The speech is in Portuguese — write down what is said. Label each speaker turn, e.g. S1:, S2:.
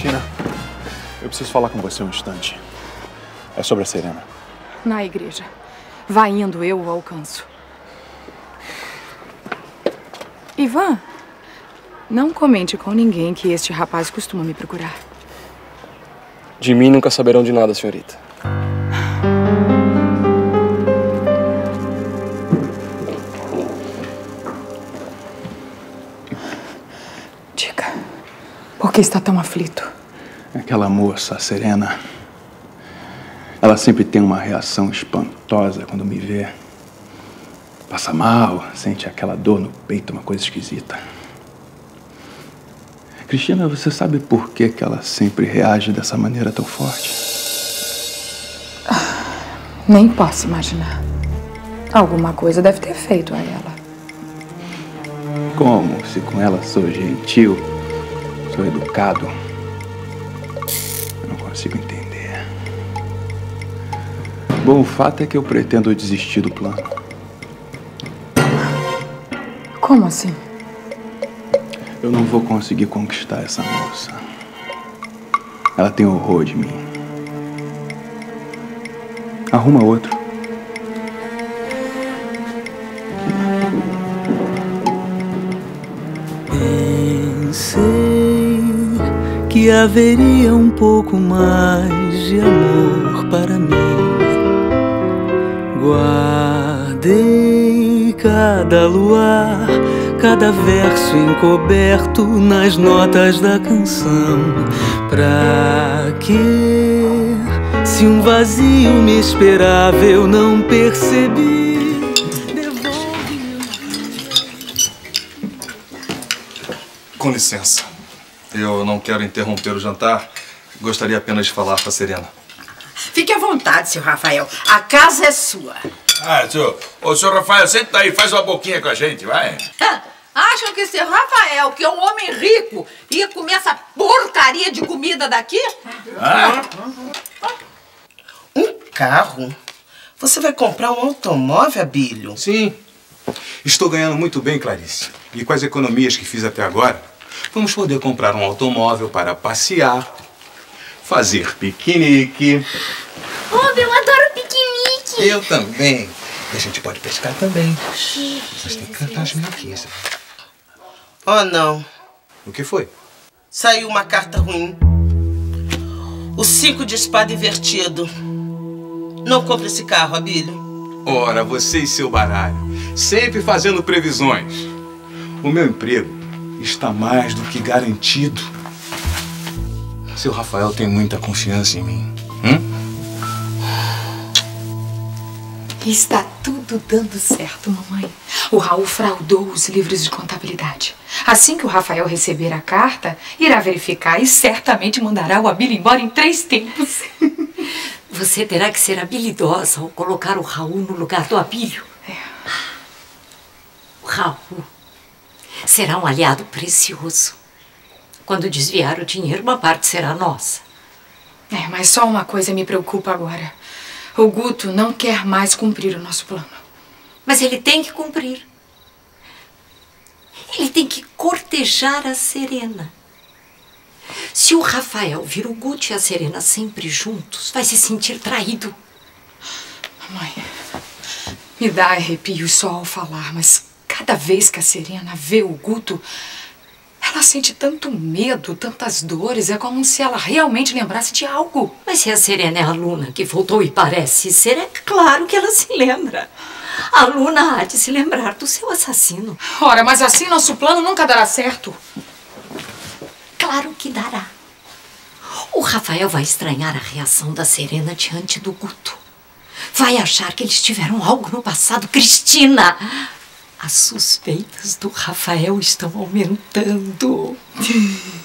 S1: Cristina, eu preciso falar com você um instante. É sobre a Serena.
S2: Na igreja. Vai indo, eu o alcanço. Ivan, não comente com ninguém que este rapaz costuma me procurar.
S3: De mim nunca saberão de nada, senhorita.
S2: Por que está tão aflito?
S1: Aquela moça, a Serena, ela sempre tem uma reação espantosa quando me vê. Passa mal, sente aquela dor no peito, uma coisa esquisita. Cristina, você sabe por que, que ela sempre reage dessa maneira tão forte?
S2: Nem posso imaginar. Alguma coisa deve ter feito a ela.
S1: Como se com ela sou gentil, sou educado. Eu não consigo entender. Bom, o fato é que eu pretendo desistir do plano.
S2: Como assim?
S1: Eu não vou conseguir conquistar essa moça. Ela tem horror de mim. Arruma outro.
S4: Que haveria um pouco mais de amor para mim. Guardei cada luar, cada verso encoberto nas notas da canção. Pra que, se um vazio me esperava, eu não percebi?
S5: Com licença. Eu não quero interromper o jantar. Gostaria apenas de falar com a Serena.
S6: Fique à vontade, seu Rafael. A casa é sua.
S7: Ah, senhor. Ô, senhor Rafael, senta aí, faz uma boquinha com a gente, vai.
S6: Acham que seu Rafael, que é um homem rico, ia comer essa porcaria de comida daqui?
S7: Ah?
S8: Um carro? Você vai comprar um automóvel, Abílio?
S9: Sim. Estou ganhando muito bem, Clarice. E com as economias que fiz até agora, vamos poder comprar um automóvel para passear, fazer piquenique.
S10: Oh, eu adoro piquenique.
S9: Eu também. E a gente pode pescar também. Mas tem que cantar as musiquinhas.
S8: Oh, não.
S9: O que foi?
S8: Saiu uma carta ruim. O cinco de espada invertido. Não compre esse carro, Abílio.
S9: Ora, você e seu baralho, sempre fazendo previsões. O meu emprego está mais do que garantido. Seu Rafael tem muita confiança em mim. Hum?
S2: Está tudo dando certo, mamãe. O Raul fraudou os livros de contabilidade. Assim que o Rafael receber a carta, irá verificar e certamente mandará o Abílio embora em três tempos.
S11: Você terá que ser habilidosa ao colocar o Raul no lugar do Abílio.
S2: É.
S11: O Raul será um aliado precioso. Quando desviar o dinheiro, uma parte será nossa.
S2: É, mas só uma coisa me preocupa agora. O Guto não quer mais cumprir o nosso plano.
S11: Mas ele tem que cumprir. Ele tem que cortejar a Serena. Se o Rafael vir o Guto e a Serena sempre juntos, vai se sentir traído.
S2: Mãe, me dá arrepio só ao falar, mas cada vez que a Serena vê o Guto, ela sente tanto medo, tantas dores, é como se ela realmente lembrasse de algo.
S11: Mas se a Serena é a Luna que voltou e parece ser, é claro que ela se lembra. A Luna há de se lembrar do seu assassino.
S2: Ora, mas assim nosso plano nunca dará certo.
S11: Claro que dará. O Rafael vai estranhar a reação da Serena diante do Guto. Vai achar que eles tiveram algo no passado. Cristina! As suspeitas do Rafael estão aumentando.